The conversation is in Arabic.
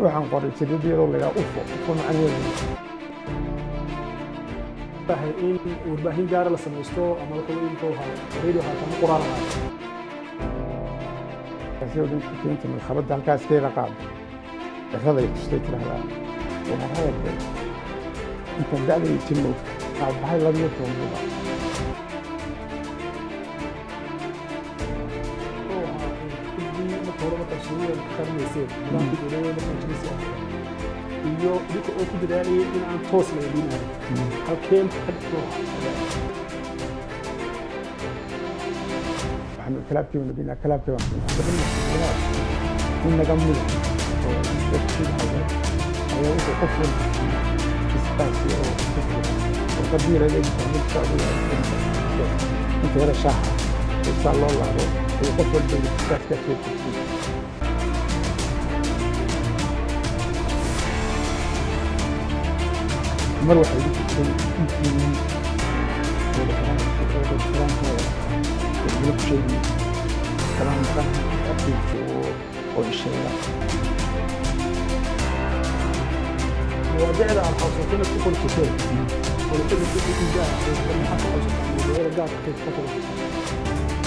waxaan qoray jirid iyadoo la ufo ufo in warbaahin gaara la samaysto ama la xulo intoo hayo radio haatan quraan hayo qaada ciraday kustay tirahdaa waa intaan da'daytimo qaabahay labiyo toban mashruuc qarnigeed nidaamka dowladda majlisi afrika iyo dhulka oo ku dadaalayay in aan toos la idiinayo halkeen كلابتي ولا بينا كلابتي ولا من نجمل وكتير حاجات هي وانت قفل اسباسي او وكبيره ليك تعمل شعبيه انت ولا شعر وصلى الله عليه وقفل بالسكتة في الكتير مروح البلوك شيء كلام كان أكيد وإشارات وبعد عن حوصلتين الطفل كثير ولكن الطفل جاء لما حصل حوصلتين رجعت كيف خطوه